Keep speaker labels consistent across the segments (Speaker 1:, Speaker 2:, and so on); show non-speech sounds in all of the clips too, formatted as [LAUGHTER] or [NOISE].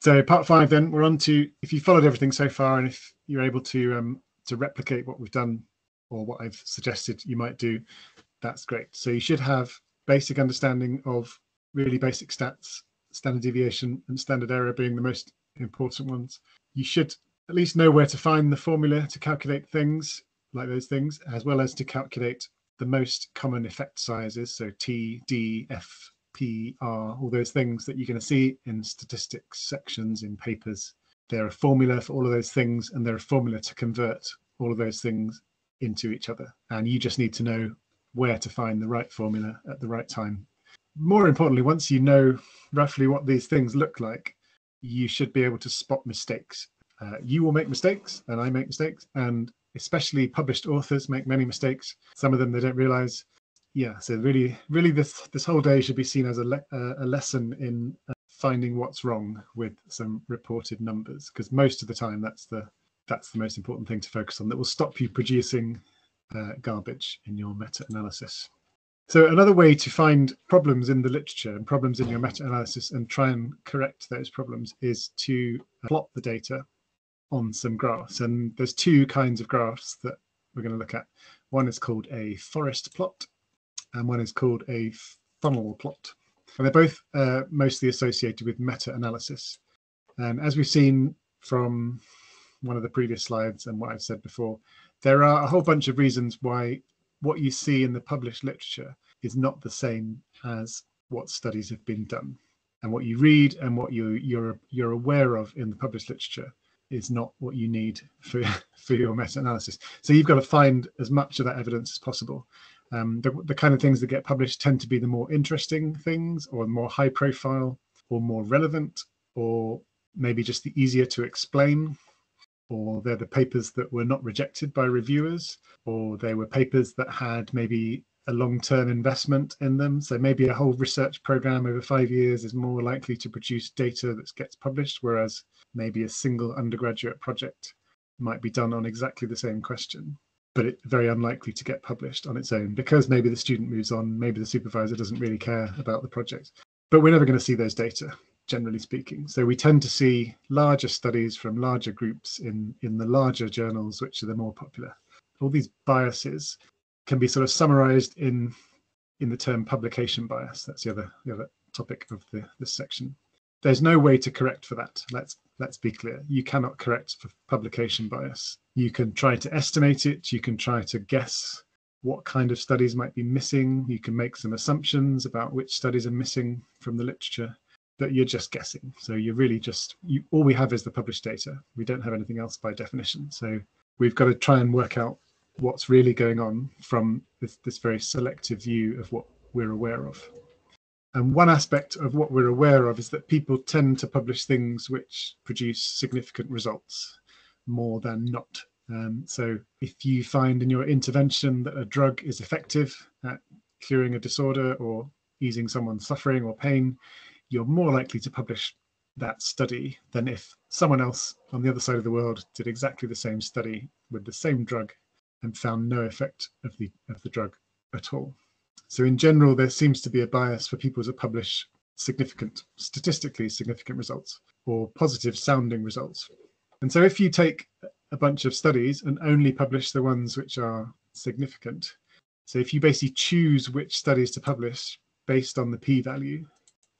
Speaker 1: So part five, then we're on to if you followed everything so far, and if you're able to um, to replicate what we've done or what I've suggested you might do, that's great. So you should have basic understanding of really basic stats, standard deviation and standard error being the most important ones. You should at least know where to find the formula to calculate things like those things, as well as to calculate the most common effect sizes. So T, D, F, P, R, all those things that you're going to see in statistics sections in papers. They're a formula for all of those things, and they're a formula to convert all of those things into each other. And you just need to know where to find the right formula at the right time. More importantly, once you know roughly what these things look like, you should be able to spot mistakes. Uh, you will make mistakes, and I make mistakes, and especially published authors make many mistakes. Some of them they don't realize. Yeah, so really, really, this this whole day should be seen as a le- uh, a lesson in uh, finding what's wrong with some reported numbers, because most of the time that's the that's the most important thing to focus on. That will stop you producing uh, garbage in your meta-analysis. So another way to find problems in the literature and problems in your meta-analysis and try and correct those problems is to plot the data on some graphs. And there's two kinds of graphs that we're going to look at. One is called a forest plot, and one is called a funnel plot. And they're both uh, mostly associated with meta-analysis. And as we've seen from one of the previous slides and what I've said before, there are a whole bunch of reasons why what you see in the published literature is not the same as what studies have been done. And what you read and what you, you're you're aware of in the published literature is not what you need for [LAUGHS] for your meta-analysis. So you've got to find as much of that evidence as possible. Um, the, the kind of things that get published tend to be the more interesting things, or more high profile, or more relevant, or maybe just the easier to explain. Or they're the papers that were not rejected by reviewers, or they were papers that had maybe a long-term investment in them. So maybe a whole research program over five years is more likely to produce data that gets published, whereas maybe a single undergraduate project might be done on exactly the same question, but it's very unlikely to get published on its own because maybe the student moves on, maybe the supervisor doesn't really care about the project. But we're never going to see those data, generally speaking. So we tend to see larger studies from larger groups in, in the larger journals, which are the more popular. All these biases can be sort of summarized in in the term publication bias. That's the other the other topic of the this section. There's no way to correct for that. Let's let's be clear. You cannot correct for publication bias. You can try to estimate it. You can try to guess what kind of studies might be missing. You can make some assumptions about which studies are missing from the literature, but you're just guessing. So you're really just you, all we have is the published data. We don't have anything else by definition. So we've got to try and work out what's really going on from this, this very selective view of what we're aware of. And one aspect of what we're aware of is that people tend to publish things which produce significant results more than not. Um, so if you find in your intervention that a drug is effective at curing a disorder or easing someone's suffering or pain, you're more likely to publish that study than if someone else on the other side of the world did exactly the same study with the same drug and found no effect of the of the drug at all. So in general, there seems to be a bias for people to publish significant, statistically significant results or positive sounding results. And so if you take a bunch of studies and only publish the ones which are significant, so if you basically choose which studies to publish based on the p-value,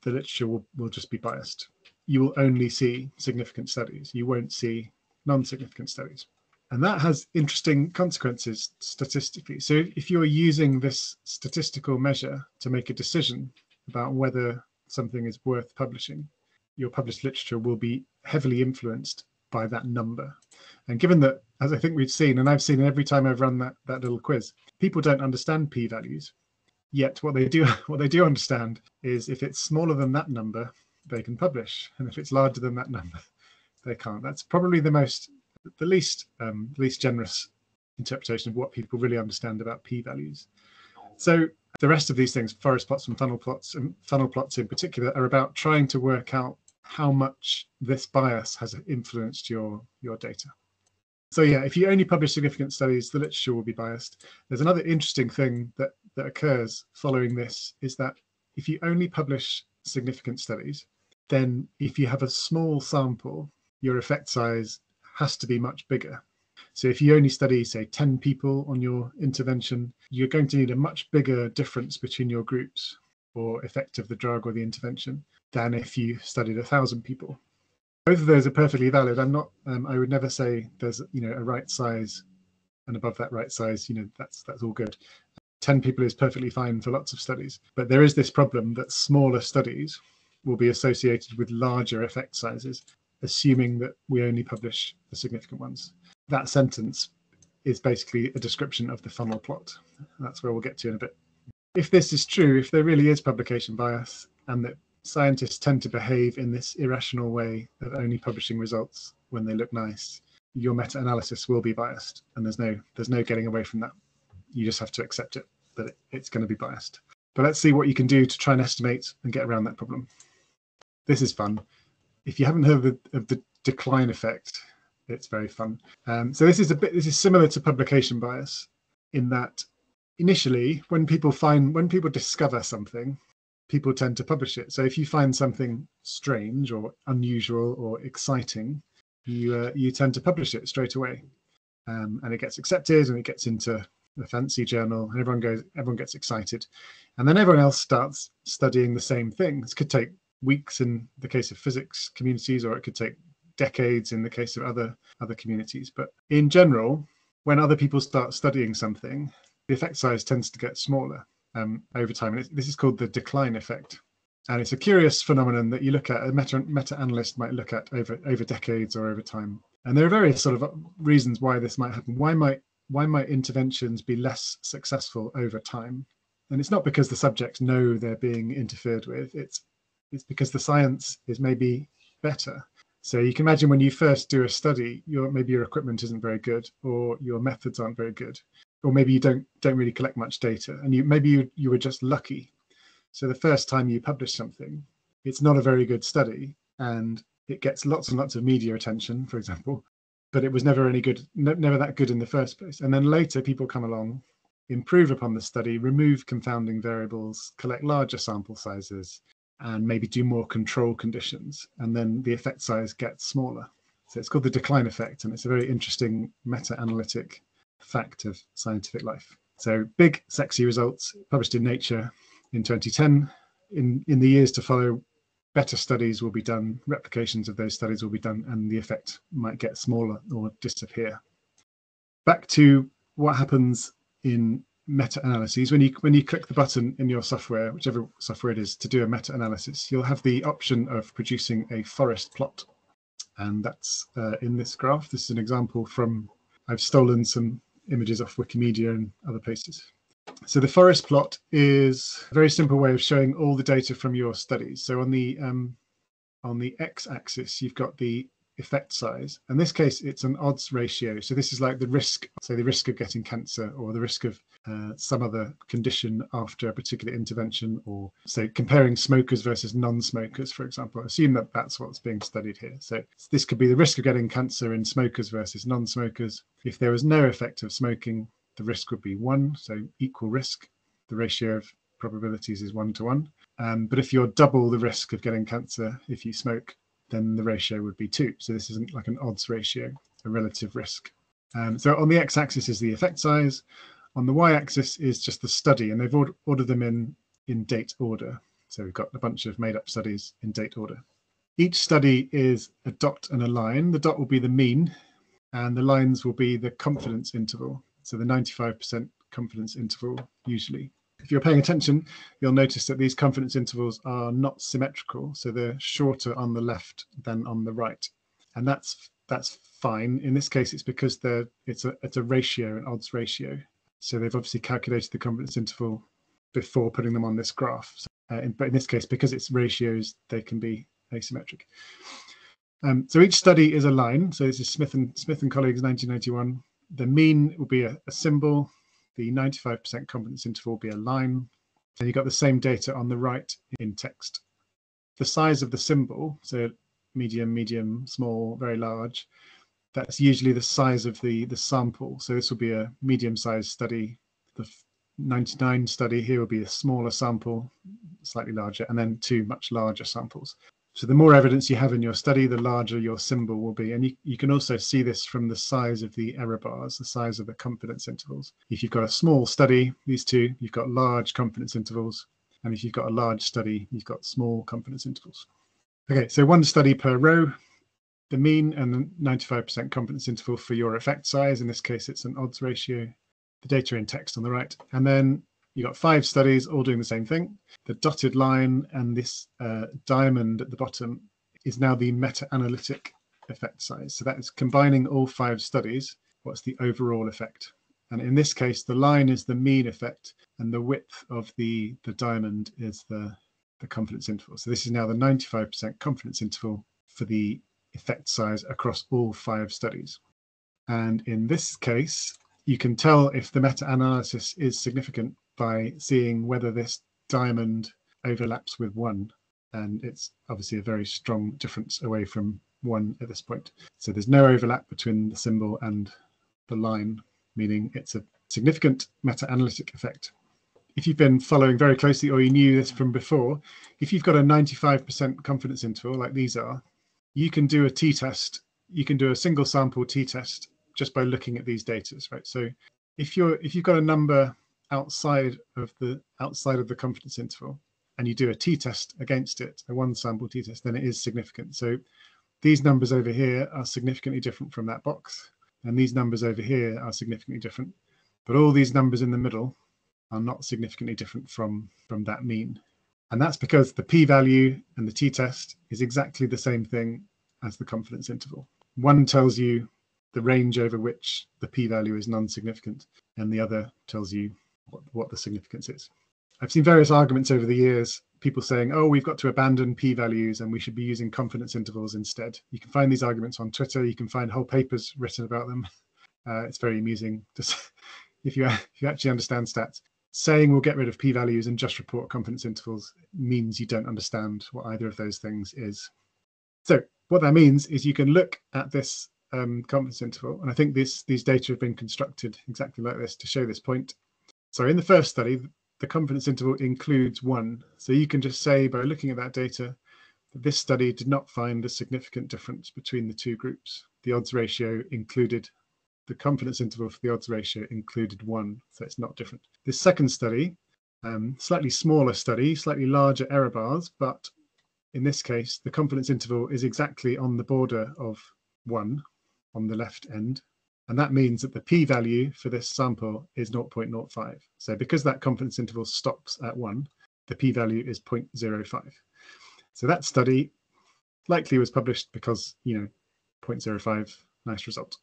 Speaker 1: the literature will, will just be biased. You will only see significant studies. You won't see non-significant studies. And that has interesting consequences statistically. So if you're using this statistical measure to make a decision about whether something is worth publishing, your published literature will be heavily influenced by that number. And given that, as I think we've seen, and I've seen every time I've run that, that little quiz, people don't understand p-values. Yet what they do [LAUGHS] what they do understand is if it's smaller than that number, they can publish. And if it's larger than that number, they can't. That's probably the most the least um, least generous interpretation of what people really understand about p-values. So the rest of these things, forest plots and funnel plots, and funnel plots in particular, are about trying to work out how much this bias has influenced your your data. So yeah, if you only publish significant studies, the literature will be biased. There's another interesting thing that that occurs following this is that if you only publish significant studies, then if you have a small sample, your effect size has to be much bigger. So if you only study, say, 10 people on your intervention, you're going to need a much bigger difference between your groups or effect of the drug or the intervention than if you studied a thousand people. Both of those are perfectly valid. I'm not. Um, I would never say there's you know a right size, and above that right size, you know that's that's all good. 10 people is perfectly fine for lots of studies. But there is this problem that smaller studies will be associated with larger effect sizes, assuming that we only publish the significant ones. That sentence is basically a description of the funnel plot. That's where we'll get to in a bit. If this is true, if there really is publication bias and that scientists tend to behave in this irrational way of only publishing results when they look nice, your meta-analysis will be biased and there's no there's no getting away from that you just have to accept it that it, it's going to be biased. But let's see what you can do to try and estimate and get around that problem. This is fun. If you haven't heard of the, of the decline effect, it's very fun. Um, so this is a bit. This is similar to publication bias in that initially, when people find when people discover something, people tend to publish it. So if you find something strange or unusual or exciting, you uh, you tend to publish it straight away, um, and it gets accepted and it gets into the fancy journal, and everyone goes, everyone gets excited, and then everyone else starts studying the same thing. This could take weeks in the case of physics communities, or it could take decades in the case of other other communities. But in general, when other people start studying something, the effect size tends to get smaller um, over time, and this is called the decline effect. And it's a curious phenomenon that you look at. A meta meta analyst might look at over over decades or over time. And there are various sort of reasons why this might happen. Why might why might interventions be less successful over time? And it's not because the subjects know they're being interfered with. It's it's because the science is maybe better. So you can imagine when you first do a study, your maybe your equipment isn't very good, or your methods aren't very good, or maybe you don't don't really collect much data, and you maybe you you were just lucky. So the first time you publish something, it's not a very good study, and it gets lots and lots of media attention, for example, but it was never any good, never that good in the first place. And then later, people come along, improve upon the study, remove confounding variables, collect larger sample sizes, and maybe do more control conditions. And then the effect size gets smaller. So it's called the decline effect, and it's a very interesting meta analytic fact of scientific life. So big, sexy results published in Nature in 2010. In, in the years to follow, better studies will be done, replications of those studies will be done, and the effect might get smaller or disappear. Back to what happens in meta-analyses. When you when you click the button in your software, whichever software it is, to do a meta-analysis, you'll have the option of producing a forest plot, and that's uh, in this graph. This is an example from I've stolen some images off Wikimedia and other places. So the forest plot is a very simple way of showing all the data from your studies. So on the um, on the x-axis, you've got the effect size. In this case, it's an odds ratio. So this is like the risk, say the risk of getting cancer or the risk of uh, some other condition after a particular intervention, or say comparing smokers versus non-smokers, for example. Assume that that's what's being studied here. So this could be the risk of getting cancer in smokers versus non-smokers. If there was no effect of smoking, the risk would be one, so equal risk. The ratio of probabilities is one to one. Um, but if you're double the risk of getting cancer if you smoke, then the ratio would be two. So this isn't like an odds ratio, a relative risk. Um, so on the x-axis is the effect size. On the y-axis is just the study, and they've ordered them in in date order. So we've got a bunch of made-up studies in date order. Each study is a dot and a line. The dot will be the mean, and the lines will be the confidence interval. So the 95% confidence interval usually. If you're paying attention, you'll notice that these confidence intervals are not symmetrical. So they're shorter on the left than on the right. And that's that's fine. In this case, it's because they're it's a it's a ratio, an odds ratio. So they've obviously calculated the confidence interval before putting them on this graph. So, uh, in, but in this case, because it's ratios, they can be asymmetric. Um, so each study is a line. So this is Smith and Smith and colleagues, 1991 the mean will be a, a symbol, the 95% confidence interval be a line, and you've got the same data on the right in text. The size of the symbol, so medium, medium, small, very large, that's usually the size of the, the sample. So this will be a medium-sized study. The 99 study here will be a smaller sample, slightly larger, and then two much larger samples. So the more evidence you have in your study, the larger your symbol will be. And you, you can also see this from the size of the error bars, the size of the confidence intervals. If you've got a small study, these two, you've got large confidence intervals. And if you've got a large study, you've got small confidence intervals. Okay, so one study per row, the mean and the 95% confidence interval for your effect size. In this case, it's an odds ratio. The data in text on the right. And then you've got five studies all doing the same thing. The dotted line and this uh, diamond at the bottom is now the meta-analytic effect size. So that is combining all five studies. What's the overall effect? And in this case, the line is the mean effect and the width of the, the diamond is the, the confidence interval. So this is now the 95% confidence interval for the effect size across all five studies. And in this case, you can tell if the meta-analysis is significant by seeing whether this diamond overlaps with one. And it's obviously a very strong difference away from one at this point. So there's no overlap between the symbol and the line, meaning it's a significant meta-analytic effect. If you've been following very closely or you knew this from before, if you've got a 95% confidence interval like these are, you can do a t-test. You can do a single sample t-test just by looking at these data, right? So if you're if you've got a number outside of the outside of the confidence interval and you do a t-test against it, a one sample t-test, then it is significant. So these numbers over here are significantly different from that box, and these numbers over here are significantly different. But all these numbers in the middle are not significantly different from, from that mean. And that's because the p-value and the t-test is exactly the same thing as the confidence interval. One tells you the range over which the p-value is non-significant, and the other tells you what, what the significance is. I've seen various arguments over the years, people saying, oh, we've got to abandon p-values and we should be using confidence intervals instead. You can find these arguments on Twitter. You can find whole papers written about them. [LAUGHS] Uh, it's very amusing. Just [LAUGHS] if you if you actually understand stats, saying we'll get rid of p-values and just report confidence intervals means you don't understand what either of those things is. So what that means is you can look at this um, confidence interval, and I think this these data have been constructed exactly like this to show this point. So in the first study, the confidence interval includes one. So you can just say by looking at that data that this study did not find a significant difference between the two groups. The odds ratio included, the confidence interval for the odds ratio included one, so it's not different. This second study, um, slightly smaller study, slightly larger error bars, but in this case, the confidence interval is exactly on the border of one on the left end and that means that the p-value for this sample is 0.05. So because that confidence interval stops at 1, the p-value is 0.05. So that study likely was published because, you know, 0.05, nice result.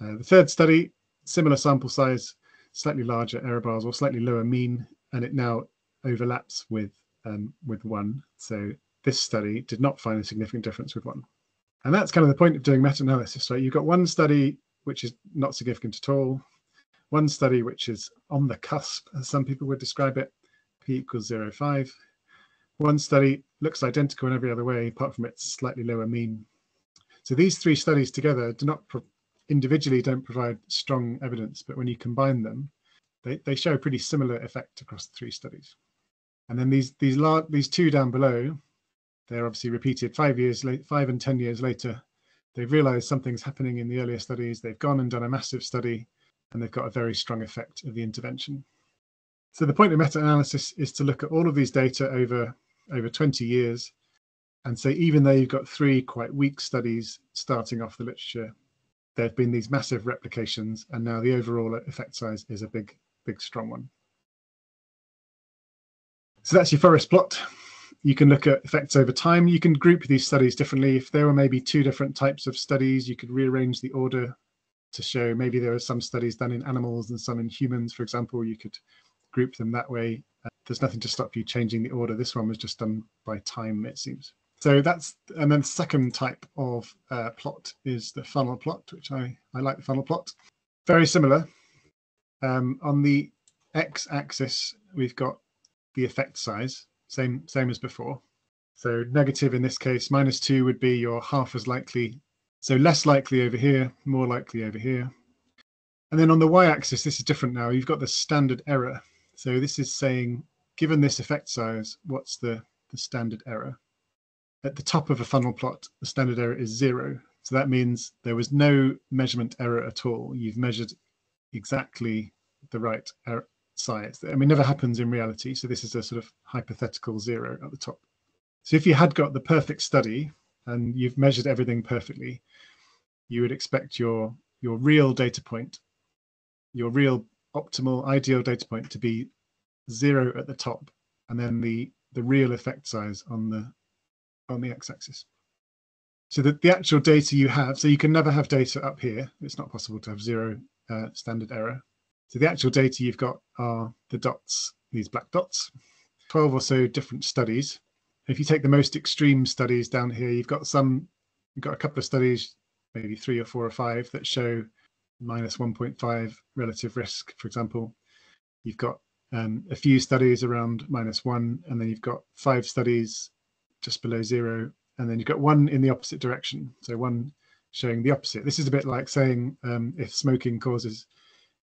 Speaker 1: Uh, the third study, similar sample size, slightly larger error bars or slightly lower mean, and it now overlaps with, um, with 1. So this study did not find a significant difference with 1. And that's kind of the point of doing meta-analysis, right? You've got one study which is not significant at all. One study which is on the cusp, as some people would describe it, p equals 0.5. One study looks identical in every other way, apart from its slightly lower mean. So these three studies together do not individually don't provide strong evidence, but when you combine them, they, they show a pretty similar effect across the three studies. And then these these large, these two down below, they're obviously repeated five years late, five and ten years later they've realized something's happening in the earlier studies. They've gone and done a massive study and they've got a very strong effect of the intervention. So the point of meta-analysis is to look at all of these data over, over 20 years and say, even though you've got three quite weak studies starting off the literature, there have been these massive replications and now the overall effect size is a big, big, strong one. So that's your forest plot you can look at effects over time. You can group these studies differently. If there were maybe two different types of studies, you could rearrange the order to show maybe there are some studies done in animals and some in humans, for example. You could group them that way. Uh, there's nothing to stop you changing the order. This one was just done by time, it seems. So that's, and then second type of uh, plot is the funnel plot, which I, I like the funnel plot. Very similar. Um, on the x-axis, we've got the effect size same same as before. So negative in this case, minus two would be your half as likely. So less likely over here, more likely over here. And then on the y-axis, this is different now. You've got the standard error. So this is saying, given this effect size, what's the, the standard error? at the top of a funnel plot, the standard error is zero. So that means there was no measurement error at all. You've measured exactly the right error size. I mean, never happens in reality. So this is a sort of hypothetical zero at the top. So if you had got the perfect study and you've measured everything perfectly, you would expect your your real data point, your real optimal ideal data point to be zero at the top, and then the the real effect size on the on the x-axis. So that the actual data you have, so you can never have data up here. It's not possible to have zero uh, standard error. So the actual data you've got are the dots, these black dots, 12 or so different studies. If you take the most extreme studies down here, you've got some, you've got a couple of studies, maybe three or four or five that show minus 1.5 relative risk, for example. You've got um, a few studies around minus one, and then you've got five studies just below zero, and then you've got one in the opposite direction. So one showing the opposite. This is a bit like saying um, if smoking causes,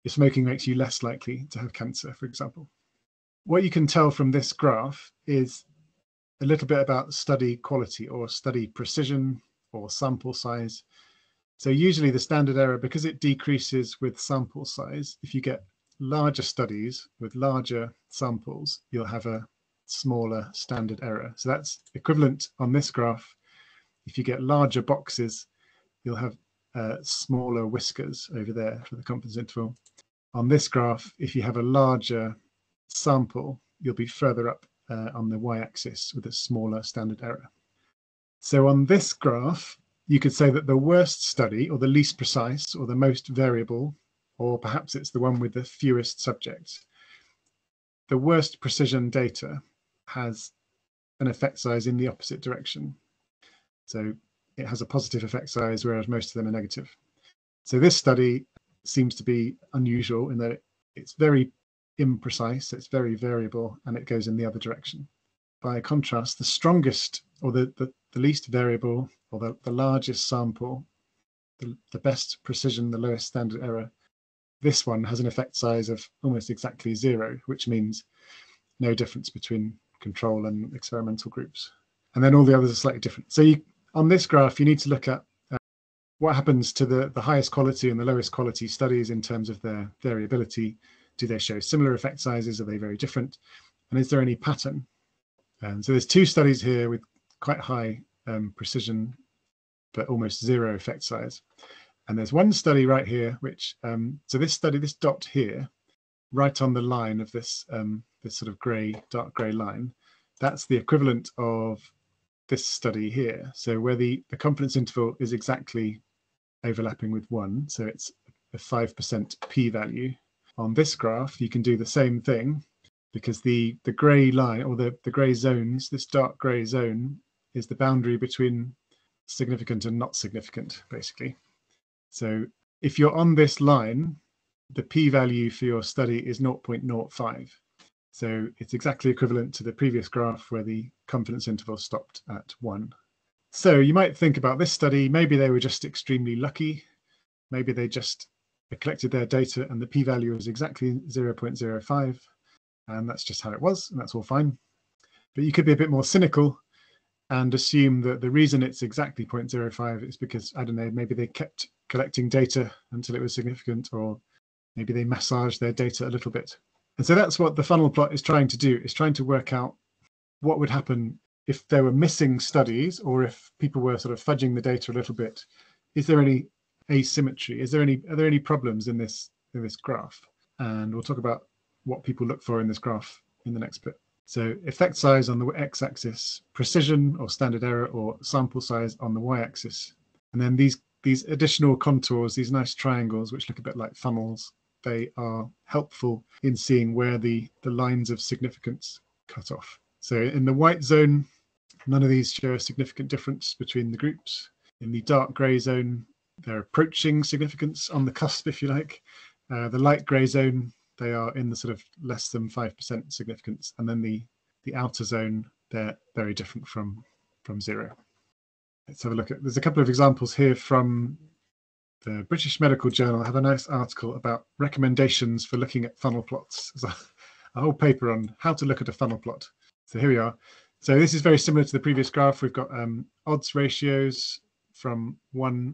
Speaker 1: if smoking makes you less likely to have cancer, for example. What you can tell from this graph is a little bit about study quality or study precision or sample size. So usually the standard error, because it decreases with sample size, if you get larger studies with larger samples, you'll have a smaller standard error. So that's equivalent on this graph. If you get larger boxes, you'll have uh, smaller whiskers over there for the confidence interval. On this graph, if you have a larger sample, you'll be further up uh, on the y-axis with a smaller standard error. So on this graph, you could say that the worst study, or the least precise, or the most variable, or perhaps it's the one with the fewest subjects, the worst precision data has an effect size in the opposite direction. So it has a positive effect size, whereas most of them are negative. So this study seems to be unusual in that it's very imprecise, it's very variable, and it goes in the other direction. By contrast, the strongest or the, the, the least variable or the, the largest sample, the, the best precision, the lowest standard error, this one has an effect size of almost exactly zero, which means no difference between control and experimental groups. And then all the others are slightly different. So you, on this graph, you need to look at uh, what happens to the, the highest quality and the lowest quality studies in terms of their variability. Do they show similar effect sizes? Are they very different? And is there any pattern? And so there's two studies here with quite high um, precision, but almost zero effect size. And there's one study right here, which, um, so this study, this dot here, right on the line of this um, this sort of grey, dark grey line, that's the equivalent of this study here. So where the, the confidence interval is exactly overlapping with one, so it's a 5% p-value. On this graph, you can do the same thing because the, the grey line or the, the grey zones, this dark grey zone is the boundary between significant and not significant, basically. So if you're on this line, the p-value for your study is 0.05. So it's exactly equivalent to the previous graph where the confidence interval stopped at one. So you might think about this study, maybe they were just extremely lucky. Maybe they just collected their data and the p-value was exactly 0.05 and that's just how it was and that's all fine. But you could be a bit more cynical and assume that the reason it's exactly 0.05 is because, I don't know, maybe they kept collecting data until it was significant or maybe they massaged their data a little bit. And so that's what the funnel plot is trying to do, is trying to work out what would happen if there were missing studies or if people were sort of fudging the data a little bit. Is there any asymmetry? Is there any are there any problems in this in this graph? And we'll talk about what people look for in this graph in the next bit. So effect size on the x-axis, precision or standard error or sample size on the y-axis. And then these these additional contours, these nice triangles, which look a bit like funnels, they are helpful in seeing where the, the lines of significance cut off. So in the white zone, none of these show a significant difference between the groups. In the dark grey zone, they're approaching significance on the cusp, if you like. Uh, the light grey zone, they are in the sort of less than 5% significance. And then the, the outer zone, they're very different from, from zero. Let's have a look at, there's a couple of examples here from the British Medical Journal have a nice article about recommendations for looking at funnel plots. A, a, whole paper on how to look at a funnel plot. So here we are. So this is very similar to the previous graph. We've got um, odds ratios from one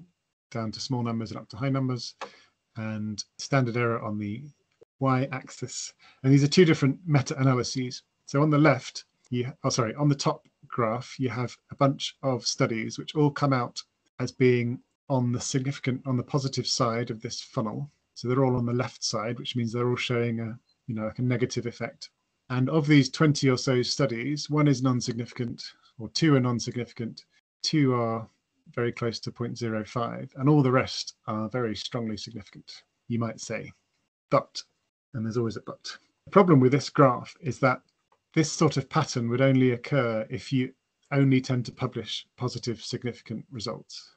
Speaker 1: down to small numbers and up to high numbers, and standard error on the y-axis. And these are two different meta-analyses. So on the left, you, oh sorry, on the top graph, you have a bunch of studies which all come out as being on the significant, on the positive side of this funnel. So they're all on the left side, which means they're all showing a, you know, like a negative effect. And of these 20 or so studies, one is non-significant, or two are non-significant, two are very close to 0.05, and all the rest are very strongly significant, you might say. But, and there's always a but. The problem with this graph is that this sort of pattern would only occur if you only tend to publish positive significant results.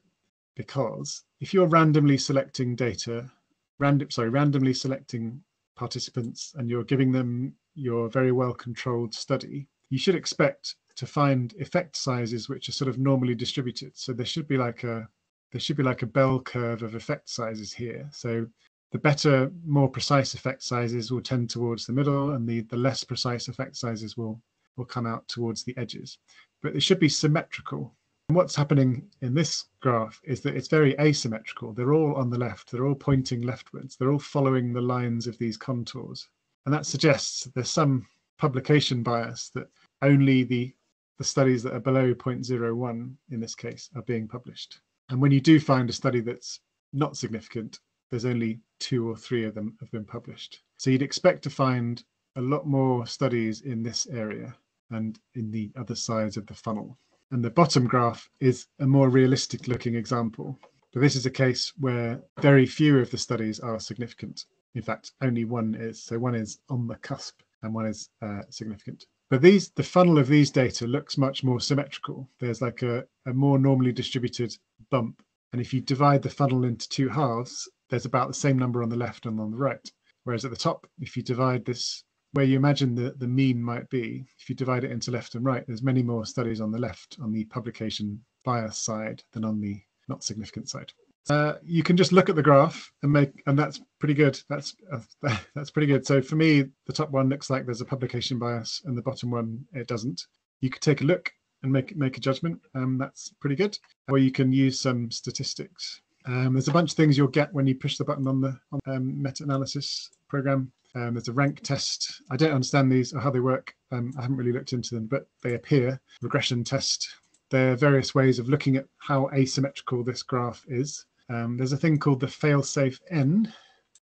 Speaker 1: Because if you're randomly selecting data, random sorry, randomly selecting participants and you're giving them your very well controlled study, you should expect to find effect sizes which are sort of normally distributed. So there should be like a there should be like a bell curve of effect sizes here. So the better, more precise effect sizes will tend towards the middle, and the, the less precise effect sizes will, will come out towards the edges. But it should be symmetrical. What's happening in this graph is that it's very asymmetrical. They're all on the left, they're all pointing leftwards, they're all following the lines of these contours. And that suggests there's some publication bias that only the, the studies that are below 0.01 in this case are being published. And when you do find a study that's not significant, there's only two or three of them have been published. So you'd expect to find a lot more studies in this area and in the other sides of the funnel. And the bottom graph is a more realistic looking example. But this is a case where very few of the studies are significant. In fact, only one is. So one is on the cusp and one is uh, significant. But these, the funnel of these data looks much more symmetrical. There's like a, a more normally distributed bump. And if you divide the funnel into two halves, there's about the same number on the left and on the right. Whereas at the top, if you divide this where you imagine the, the mean might be, if you divide it into left and right, there's many more studies on the left on the publication bias side than on the not significant side. Uh, you can just look at the graph and make, and that's pretty good. That's uh, [LAUGHS] that's pretty good. So for me, the top one looks like there's a publication bias, and the bottom one it doesn't. You could take a look and make make a judgment. Um, that's pretty good. Or you can use some statistics. Um, there's a bunch of things you'll get when you push the button on the on, um, meta-analysis program. Um, there's a rank test. I don't understand these or how they work. Um, I haven't really looked into them, but they appear. Regression test. There are various ways of looking at how asymmetrical this graph is. Um, there's a thing called the failsafe n,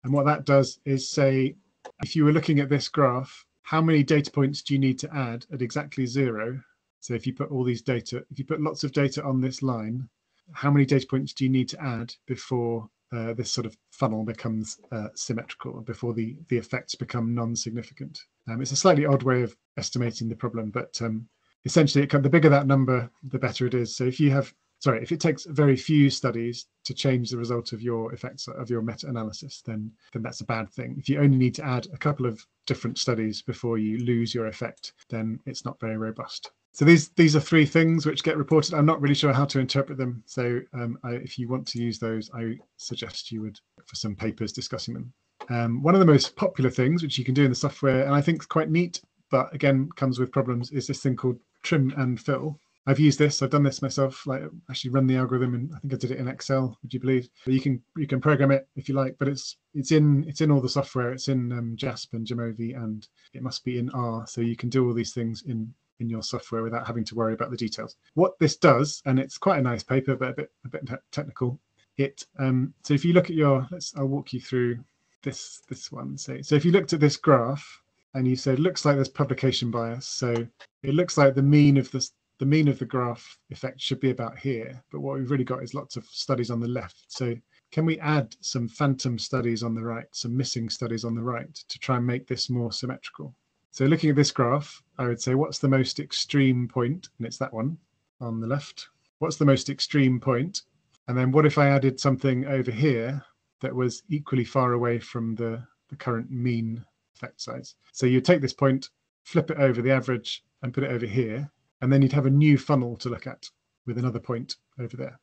Speaker 1: and what that does is say, if you were looking at this graph, how many data points do you need to add at exactly zero? So if you put all these data, if you put lots of data on this line, how many data points do you need to add before uh, this sort of funnel becomes uh, symmetrical, before the, the effects become non-significant? Um, it's a slightly odd way of estimating the problem, but um, essentially can, the bigger that number, the better it is. So if you have, sorry, if it takes very few studies to change the result of your effects of your meta-analysis, then, then that's a bad thing. If you only need to add a couple of different studies before you lose your effect, then it's not very robust. So these these are three things which get reported. I'm not really sure how to interpret them. So um, I, if you want to use those, I suggest you would for some papers discussing them. Um, one of the most popular things which you can do in the software, and I think quite neat, but again comes with problems, is this thing called trim and fill. I've used this. I've done this myself. Like actually run the algorithm, and I think I did it in Excel. Would you believe? But you can you can program it if you like, but it's it's in it's in all the software. It's in um, JASP and Jamovi, and it must be in R. So you can do all these things in in your software without having to worry about the details. What this does, and it's quite a nice paper, but a bit a bit technical. It um, so if you look at your, let's I'll walk you through this this one. So so if you looked at this graph and you said looks like there's publication bias, so it looks like the mean of this the mean of the graph effect should be about here, but what we've really got is lots of studies on the left. So can we add some phantom studies on the right, some missing studies on the right to try and make this more symmetrical? So looking at this graph, I would say what's the most extreme point? And it's that one on the left. What's the most extreme point? And then what if I added something over here that was equally far away from the, the current mean effect size? So you take this point, flip it over the average and put it over here, and then you'd have a new funnel to look at with another point over there.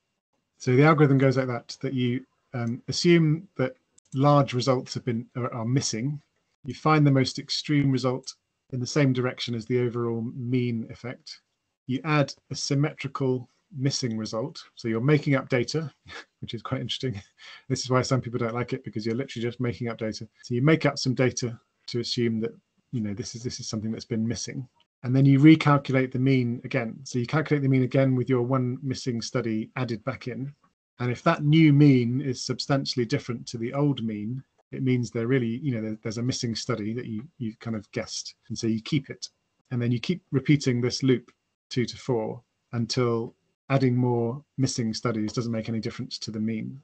Speaker 1: So the algorithm goes like that, that you um, assume that large results have been are, are missing you find the most extreme result in the same direction as the overall mean effect. you add a symmetrical missing result. So you're making up data, [LAUGHS] which is quite interesting. [LAUGHS] This is why some people don't like it because you're literally just making up data. So you make up some data to assume that you know this is this is something that's been missing. And then you recalculate the mean again. So you calculate the mean again with your one missing study added back in. And if that new mean is substantially different to the old mean, it means they're really, you know, there's a missing study that you you kind of guessed. And so you keep it. And then you keep repeating this loop two to four until adding more missing studies doesn't make any difference to the mean.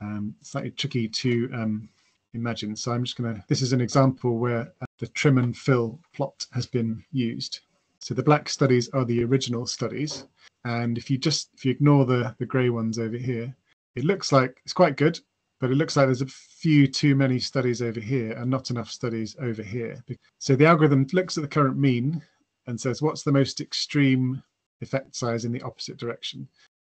Speaker 1: Um, slightly tricky to um, imagine. So I'm just going to, this is an example where uh, the trim and fill plot has been used. So the black studies are the original studies. And if you just, if you ignore the, the gray ones over here, it looks like it's quite good, but it looks like there's a few too many studies over here and not enough studies over here. So the algorithm looks at the current mean and says, what's the most extreme effect size in the opposite direction.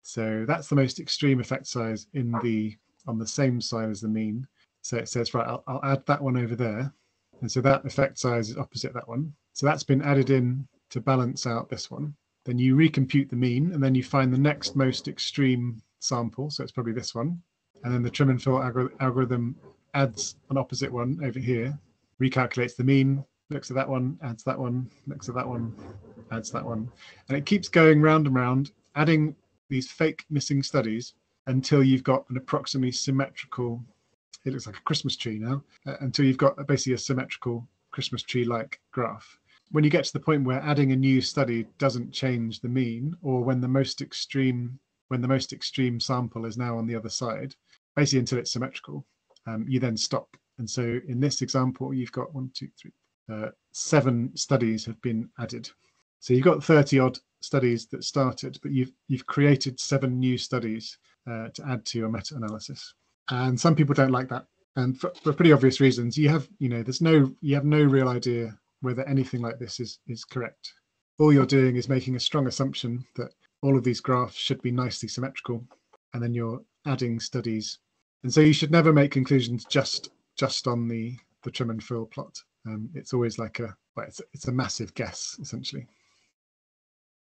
Speaker 1: So that's the most extreme effect size in the on the same side as the mean. So it says, right, I'll, I'll add that one over there. And so that effect size is opposite that one. So that's been added in to balance out this one. Then you recompute the mean and then you find the next most extreme sample. So it's probably this one. And then the trim and fill algorithm adds an opposite one over here, recalculates the mean, looks at that one, adds that one, looks at that one, adds that one. And it keeps going round and round, adding these fake missing studies until you've got an approximately symmetrical, it looks like a Christmas tree now, uh, until you've got basically a symmetrical Christmas tree like graph. When you get to the point where adding a new study doesn't change the mean, or when the most extreme when the most extreme sample is now on the other side, basically until it's symmetrical, um, you then stop. And so in this example, you've got one, two, three, uh, seven studies have been added. So you've got 30 odd studies that started, but you've you've created seven new studies uh, to add to your meta-analysis. And some people don't like that, and for, for pretty obvious reasons. You have you know there's no you have no real idea whether anything like this is is correct. All you're doing is making a strong assumption that all of these graphs should be nicely symmetrical, and then you're adding studies. And so you should never make conclusions just just on the the trim and fill plot. Um, it's always like a well, it's, it's a massive guess essentially.